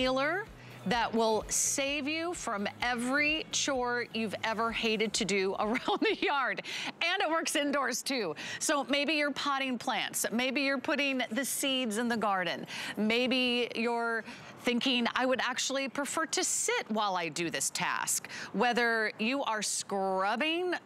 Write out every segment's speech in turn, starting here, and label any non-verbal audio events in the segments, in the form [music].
healer that will save you from every chore you've ever hated to do [laughs] around the yard. And it works indoors too. So maybe you're potting plants. Maybe you're putting the seeds in the garden. Maybe you're thinking I would actually prefer to sit while I do this task. Whether you are scrubbing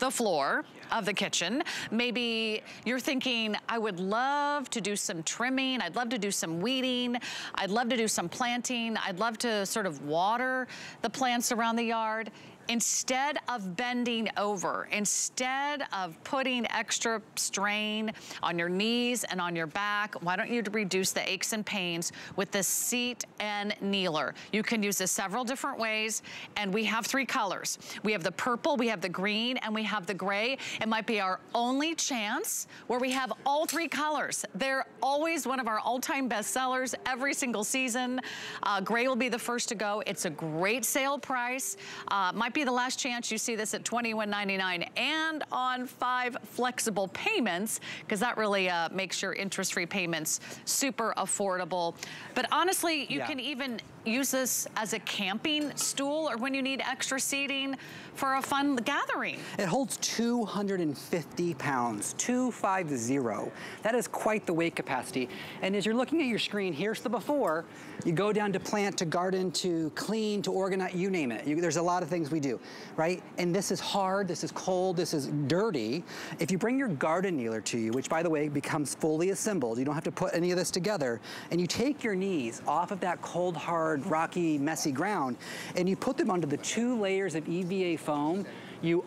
the floor of the kitchen. Maybe you're thinking, I would love to do some trimming. I'd love to do some weeding. I'd love to do some planting. I'd love to sort of water the plants around the yard instead of bending over, instead of putting extra strain on your knees and on your back, why don't you reduce the aches and pains with the seat and kneeler? You can use this several different ways, and we have three colors. We have the purple, we have the green, and we have the gray. It might be our only chance where we have all three colors. They're always one of our all-time best sellers every single season. Uh, gray will be the first to go. It's a great sale price. Uh, might be the last chance you see this at $21.99 and on five flexible payments, because that really uh, makes your interest-free payments super affordable. But honestly, you yeah. can even use this as a camping stool or when you need extra seating for a fun gathering. It holds 250 pounds, 250. That is quite the weight capacity. And as you're looking at your screen, here's the before. You go down to plant, to garden, to clean, to organize, you name it. You, there's a lot of things we do, right? And this is hard, this is cold, this is dirty. If you bring your garden kneeler to you, which by the way becomes fully assembled, you don't have to put any of this together, and you take your knees off of that cold, hard, rocky, messy ground, and you put them onto the two layers of EVA foam, you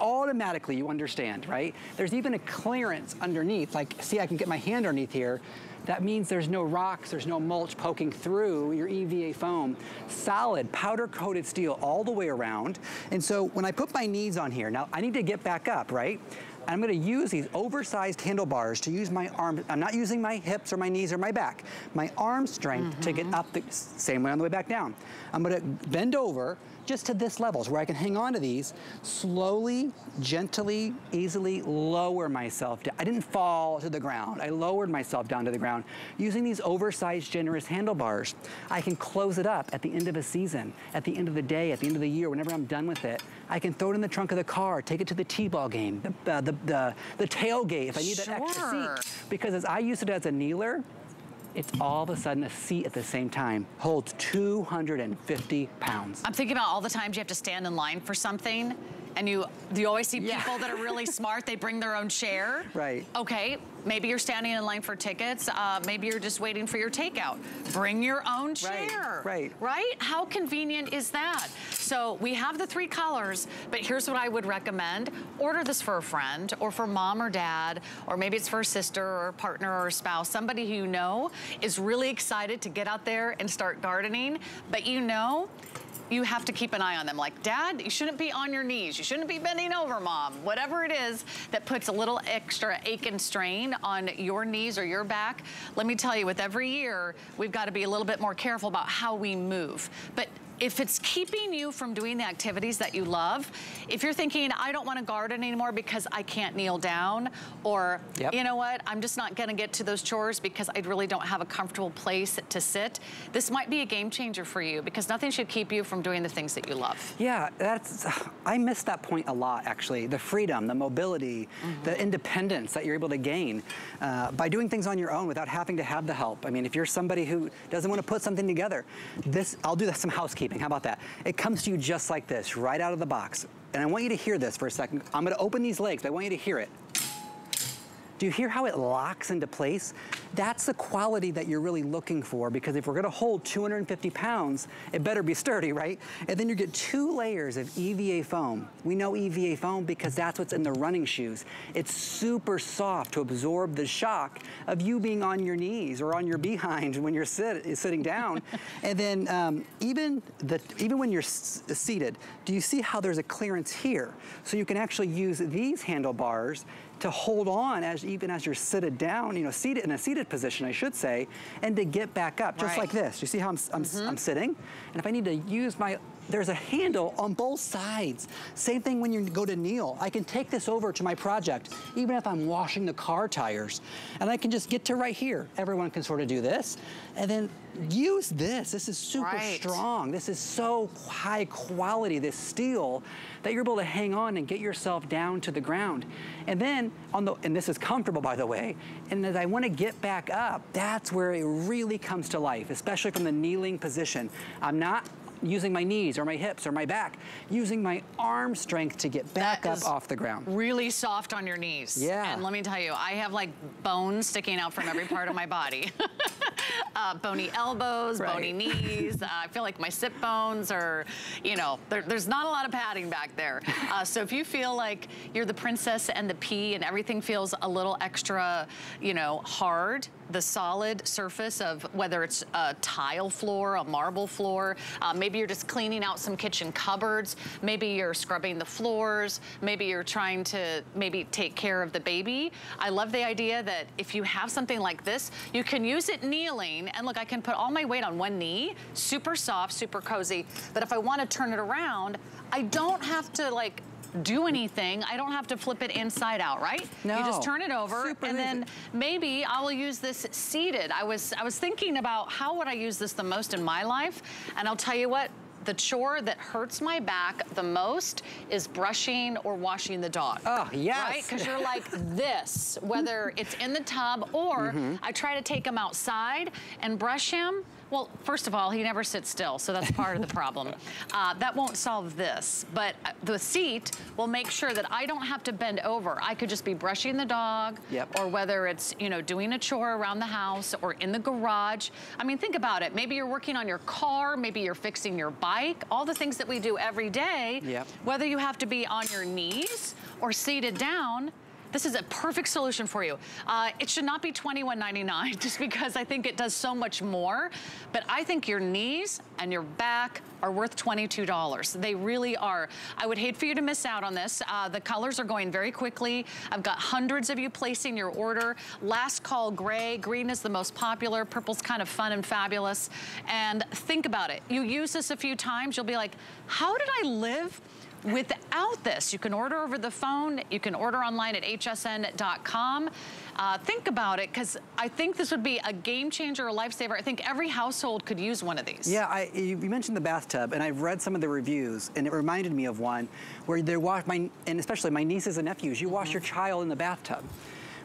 automatically, you understand, right? There's even a clearance underneath. Like, see, I can get my hand underneath here. That means there's no rocks, there's no mulch poking through your EVA foam. Solid, powder-coated steel all the way around. And so when I put my knees on here, now I need to get back up, right? I'm gonna use these oversized handlebars to use my arm. I'm not using my hips or my knees or my back. My arm strength mm -hmm. to get mm-hmm. up the same way on the way back down. I'm gonna bend over, just to this level where I can hang on to these, slowly, gently, easily lower myself down. I didn't fall to the ground. I lowered myself down to the ground. Using these oversized, generous handlebars, I can close it up at the end of a season, at the end of the day, at the end of the year, whenever I'm done with it. I can throw it in the trunk of the car, take it to the T-ball game, the, uh, the, the, the, tailgate if I need sure. that extra seat. Because as I use it as a kneeler, it's all of a sudden a seat at the same time. Holds 250 pounds. I'm thinking about all the times you have to stand in line for something and you you always see yeah. people that are really [laughs] smart, they bring their own chair. Right. Okay, maybe you're standing in line for tickets, uh, maybe you're just waiting for your takeout. Bring your own chair. Right, right. Right? How convenient is that? So we have the three colors, but here's what I would recommend. Order this for a friend or for mom or dad, or maybe it's for a sister or a partner or a spouse, somebody who you know is really excited to get out there and start gardening, but you know you have to keep an eye on them. Like, Dad, you shouldn't be on your knees. You shouldn't be bending over, Mom. Whatever it is that puts a little extra ache and strain on your knees or your back, let me tell you, with every year, we've got to be a little bit more careful about how we move. But if it's keeping you from doing the activities that you love, if you're thinking, I don't want to garden anymore because I can't kneel down, or yep. you know what, I'm just not going to get to those chores because I really don't have a comfortable place to sit, this might be a game changer for you because nothing should keep you from doing the things that you love. Yeah, that's, [sighs] I miss that point a lot actually. The freedom, the mobility, mm -hmm. the independence that you're able to gain uh, by doing things on your own without having to have the help. I mean, if you're somebody who doesn't want to put something together, this, I'll do some housekeeping housekeeping. How about that? It comes to you just like this, right out of the box. And I want you to hear this for a second. I'm gonna open these legs. I want you to hear it. Do you hear how it locks into place? That's the quality that you're really looking for because if we're gonna hold 250 pounds, it better be sturdy, right? And then you get two layers of EVA foam. We know EVA foam because that's what's in the running shoes. It's super soft to absorb the shock of you being on your knees or on your behind when you're sit, sitting down. [laughs] and then um, even, the, even when you're seated, do you see how there's a clearance here? So you can actually use these handlebars to hold on as even as you're seated down, you know, seated in a seated position, I should say, and to get back up, just right. like this. You see how I'm, I'm, mm -hmm. I'm, sitting? And if I need to use my there's a handle on both sides. Same thing when you go to kneel. I can take this over to my project, even if I'm washing the car tires. And I can just get to right here. Everyone can sort of do this. And then use this. This is super right. strong. This is so high quality, this steel, that you're able to hang on and get yourself down to the ground. And then on the, and this is comfortable by the way, and as I wanna get back up, that's where it really comes to life, especially from the kneeling position. I'm not using my knees or my hips or my back, using my arm strength to get back that up off the ground. Really soft on your knees. Yeah. And let me tell you, I have like bones sticking out from every part of my body. [laughs] uh, bony elbows, right. bony knees. Uh, I feel like my sit bones are, you know, there, there's not a lot of padding back there. Uh, so if you feel like you're the princess and the pea and everything feels a little extra, you know, hard, the solid surface of whether it's a tile floor, a marble floor, uh, maybe you're just cleaning out some kitchen cupboards, maybe you're scrubbing the floors, maybe you're trying to maybe take care of the baby. I love the idea that if you have something like this, you can use it kneeling, and look, I can put all my weight on one knee, super soft, super cozy, but if I wanna turn it around, I don't have to like do anything. I don't have to flip it inside out, right? No. You just turn it over Super and then maybe I will use this seated. I was, I was thinking about how would I use this the most in my life? And I'll tell you what, the chore that hurts my back the most is brushing or washing the dog. Oh, yes. Right? Because you're like this, whether it's in the tub or mm -hmm. I try to take him outside and brush him well, first of all, he never sits still, so that's part of the problem. [laughs] Uh, that won't solve this, but uh, the seat will make sure that I don't have to bend over. I could just be brushing the dog, yep. or whether it's, you know, doing a chore around the house or in the garage. I mean, think about it. Maybe you're working on your car, maybe you're fixing your bike, all the things that we do every day, yep. whether you have to be on your knees or seated down, this is a perfect solution for you. Uh, it should not be $21.99 [laughs] just because I think it does so much more. But I think your knees and your back are worth $22. They really are. I would hate for you to miss out on this. Uh, the colors are going very quickly. I've got hundreds of you placing your order. Last call gray. Green is the most popular. Purple's kind of fun and fabulous. And think about it. You use this a few times, you'll be like, how did I live without this. You can order over the phone. You can order online at hsn.com. Uh, think about it, because I think this would be a game changer, a lifesaver. I think every household could use one of these. Yeah, I, you mentioned the bathtub, and I've read some of the reviews, and it reminded me of one where they wash my, and especially my nieces and nephews, you mm -hmm. wash your child in the bathtub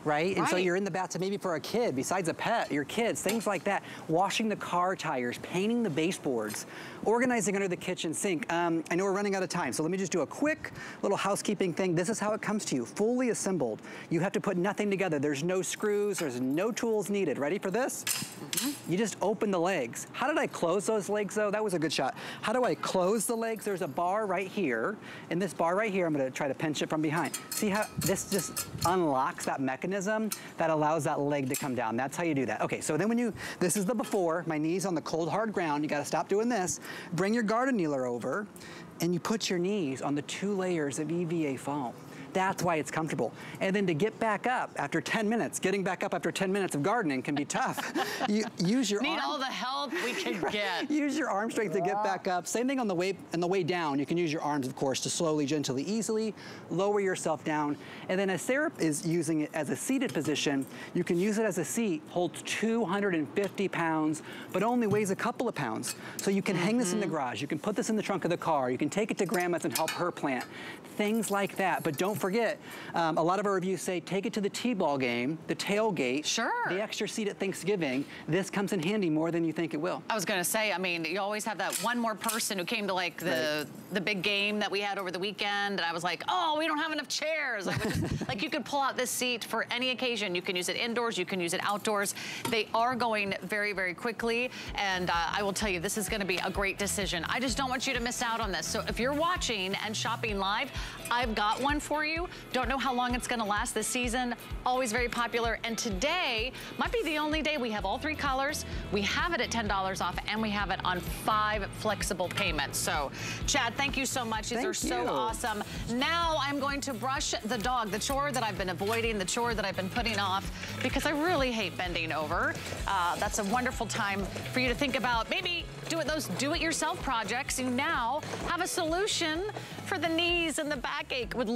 right? And so you're in the bathtub maybe for a kid, besides a pet, your kids, things like that. Washing the car tires, painting the baseboards, organizing under the kitchen sink. Um, I know we're running out of time, so let me just do a quick little housekeeping thing. This is how it comes to you, fully assembled. You have to put nothing together. There's no screws, there's no tools needed. Ready for this? Mm -hmm. You just open the legs. How did I close those legs though? That was a good shot. How do I close the legs? There's a bar right here. And this bar right here, I'm gonna try to pinch it from behind. See how this just unlocks that mechanism mechanism that allows that leg to come down. That's how you do that. Okay, so then when you, this is the before, my knees on the cold hard ground, you gotta stop doing this. Bring your garden kneeler over and you put your knees on the two layers of EVA foam. That's why it's comfortable. And then to get back up after 10 minutes, getting back up after 10 minutes of gardening can be tough. [laughs] you use your Need arm, all the help we can [laughs] get. use your arm strength to get back up. Same thing on the way on the way down. You can use your arms, of course, to slowly, gently, easily lower yourself down. And then as Sarah is using it as a seated position, you can use it as a seat, holds 250 pounds, but only weighs a couple of pounds. So you can mm -hmm. hang this in the mm-hmm. garage. You can put this in the trunk of the car. You can take it to grandma's and help her plant. Things like that. But don't forget, um, a lot of our reviews say take it to the T-ball game, the tailgate. Sure. The extra seat at Thanksgiving. This comes in handy more than you think it will. I was gonna say, I mean, you always have that one more person who came to like the right. the big game that we had over the weekend, and I was like, oh, we don't have enough chairs. Like, just, [laughs] like you could pull out this seat for any occasion. You can use it indoors, you can use it outdoors. They are going very, very quickly, and uh, I will tell you, this is gonna be a great decision. I just don't want you to miss out on this. So if you're watching and shopping live, I've got one for you you. Don't know how long it's gonna last this season. Always very popular. And today might be the only day we have all three colors. We have it at $10 off and we have it on five flexible payments. So Chad, thank you so much. These thank are so you. awesome. Now I'm going to brush the dog, the chore that I've been avoiding, the chore that I've been putting off because I really hate bending over. Uh, that's a wonderful time for you to think about maybe do it those do-it-yourself projects. You now have a solution for the knees and the backache with